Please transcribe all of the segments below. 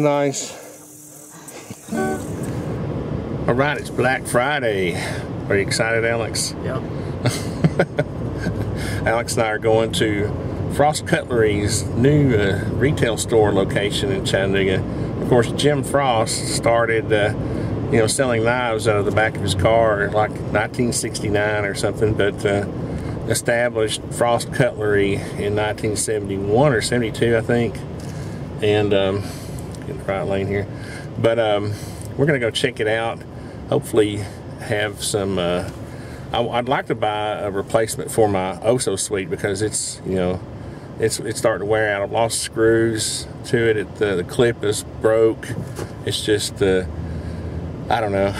Nice. All right, it's Black Friday. Are you excited, Alex? Yep. Alex and I are going to Frost Cutlery's new uh, retail store location in Chattanooga. Of course, Jim Frost started, uh, you know, selling knives out of the back of his car like 1969 or something, but uh, established Frost Cutlery in 1971 or 72, I think. And um, the right lane here, but um, we're gonna go check it out. Hopefully, have some. Uh, I, would like to buy a replacement for my Oso Sweet because it's you know it's it's starting to wear out. I've lost screws to it. it the, the clip is broke. It's just uh, I don't know.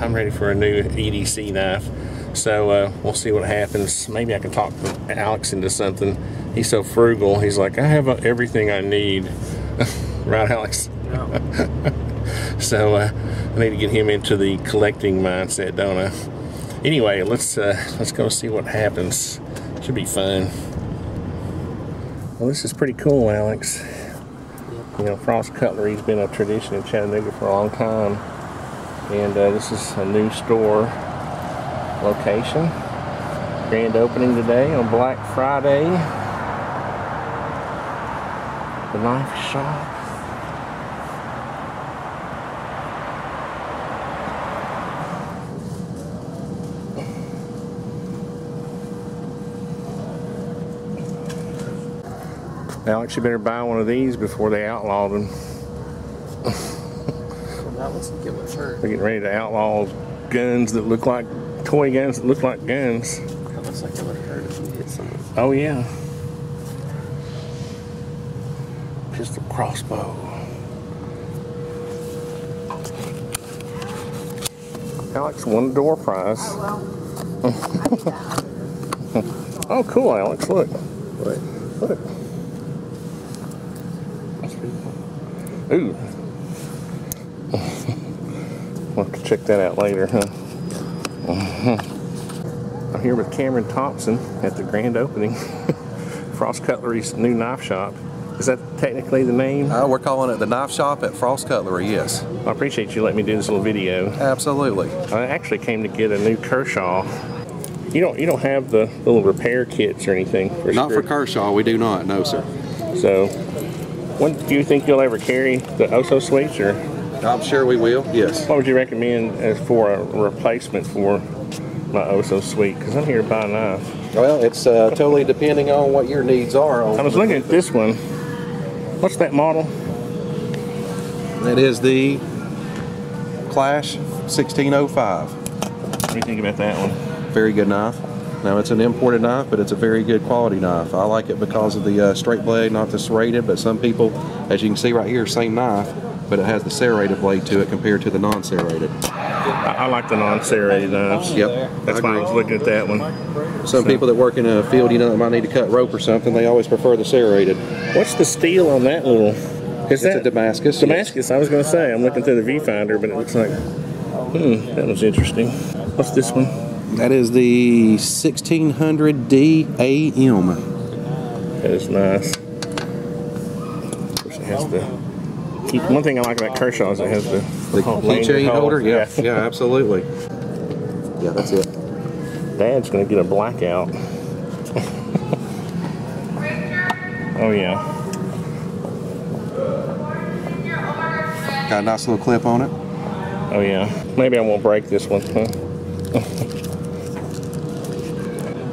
I'm ready for a new EDC knife. So uh, we'll see what happens. Maybe I can talk Alex into something. He's so frugal. He's like, I have uh, everything I need. right, Alex? Yeah. so uh, I need to get him into the collecting mindset, don't I? Anyway, let's uh, let's go see what happens. Should be fun. Well, this is pretty cool, Alex. You know, Frost Cutlery's been a tradition in Chattanooga for a long time, and uh, this is a new store location. Grand opening today on Black Friday. The knife shop. Alex, you better buy one of these before they outlaw them. that one's get much hurt. They're getting ready to outlaw guns that look like toy guns that look like guns. That looks like it would hurt if you hit someone. Oh yeah. Pistol crossbow. Alex won the door prize. oh cool, Alex. Look. What? Look. That's pretty cool. Ooh. we'll have to check that out later, huh? I'm here with Cameron Thompson at the grand opening. Frost Cutlery's new knife shop. Is that technically the name? Uh, we're calling it the knife shop at Frost Cutlery, yes. I appreciate you letting me do this little video. Absolutely. I actually came to get a new Kershaw. You don't you don't have the little repair kits or anything for Not for Kershaw, we do not, no sir. So, when do you think you'll ever carry the Oso Sweets, or I'm sure we will, yes. what would you recommend as for a replacement for my Oso Sweet? Because I'm here to buy a knife. Well, it's uh, totally depending on what your needs are. I was looking at this one. What's that model? that is the Clash 1605. What do you think about that one? Very good knife. Now it's an imported knife, but it's a very good quality knife. I like it because of the uh, straight blade, not the serrated, but some people, as you can see right here, same knife, but it has the serrated blade to it compared to the non-serrated. I, I like the non-serrated knives. Yep. That's I why I was looking at that one. Some people that work in a field, you know, that might need to cut rope or something, they always prefer the serrated. What's the steel on that little? Is It's that a Damascus. Damascus. I was going to say. I'm looking through the viewfinder, but it looks like. Hmm, that was interesting. What's this one? That is the 1600D AM. That is nice. It has the. Key, one thing I like about Kershaw is it has the The hole- keychain hole. holder? Yeah, yeah, absolutely. Yeah, that's it. Dad's gonna get a blackout. oh yeah. Got a nice little clip on it. Oh yeah. Maybe I won't break this one, huh?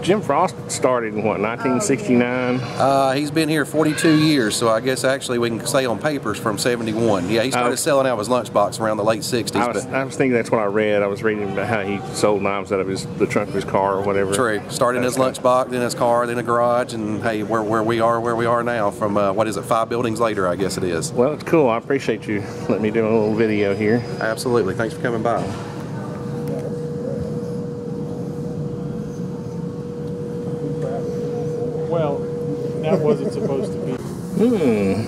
Jim Frost started in what, 1969? Uh, he's been here 42 years, so I guess actually we can say on papers from 71. Yeah, he started selling out his lunchbox around the late 60s. I was, I was thinking that's what I read. I was reading about how he sold knives out of his the trunk of his car or whatever. True. Started in his lunchbox, then his car, then a garage, and hey, where, where we are, where we are now, from uh, what is it, five buildings later, I guess it is. Well, it's cool. I appreciate you letting me do a little video here. Absolutely. Thanks for coming by. Well, that wasn't supposed to be. Hmm.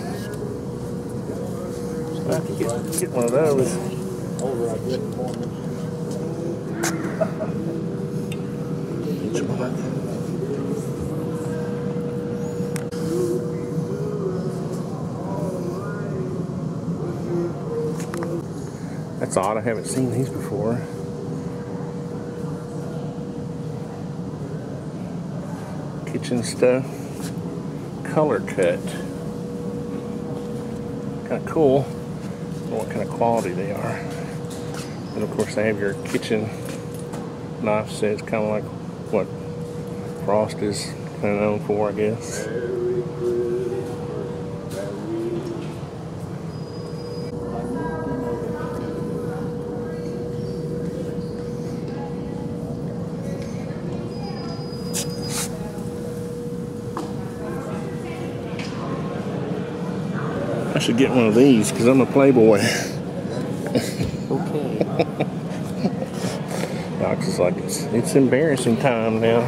So I have get, get one of those. Each one. That's odd. I haven't seen these before. Kitchen stuff. Color cut. Kind of cool. What kind of quality they are. And of course, they have your kitchen knife sets, kind of like what Frost is kind of known for, I guess. I should get one of these because I'm a playboy. Okay. Alex is like, it's, it's embarrassing time now.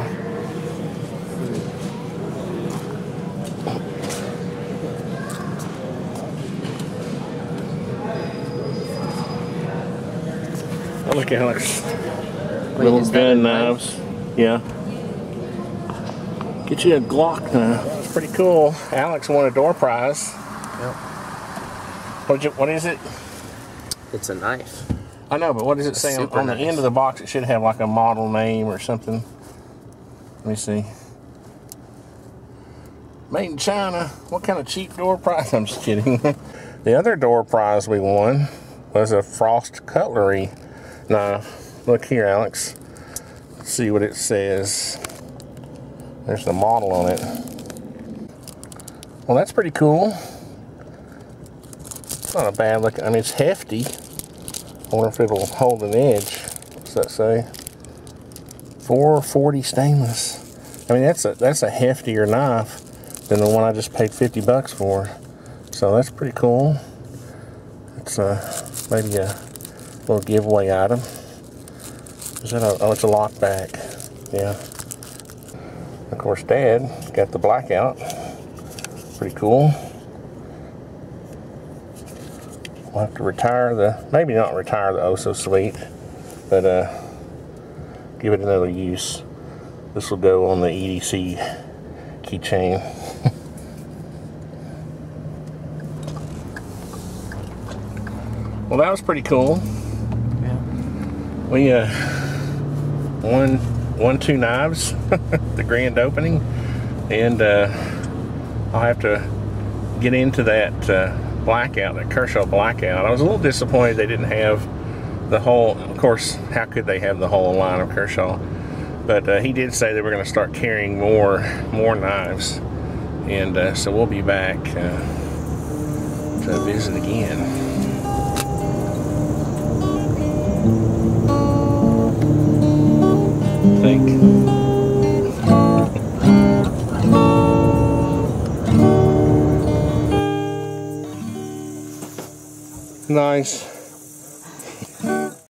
Oh, look at Alex. Wait, Little is that a gun knife? knives. Yeah. Get you a Glock knife. It's pretty cool. Alex won a door prize. Yep. What, you, what is it? It's a knife. I know, but what does it say on, on the end of the box? It should have like a model name or something. Let me see. Made in China. What kind of cheap door prize? I'm just kidding. the other door prize we won was a Frost cutlery knife. Look here, Alex. Let's see what it says. There's the model on it. Well, that's pretty cool. It's not a bad look. I mean, it's hefty. I wonder if it'll hold an edge. What's that say? 440 stainless. I mean, that's a that's a heftier knife than the one I just paid 50 bucks for. So that's pretty cool. It's uh, maybe a little giveaway item. Is that a, oh, it's a lock back. Yeah. Of course, Dad got the blackout. Pretty cool. We'll have to retire the, maybe not retire the oh so sweet, but uh, give it another use. This will go on the EDC keychain. well, that was pretty cool. Yeah. We uh, won, won two knives, the grand opening, and uh, I'll have to get into that uh, blackout, that Kershaw blackout. I was a little disappointed they didn't have the whole. Of course, how could they have the whole line of Kershaw? But uh, he did say they were going to start carrying more, more knives, and uh, so we'll be back uh, to visit again. Nice.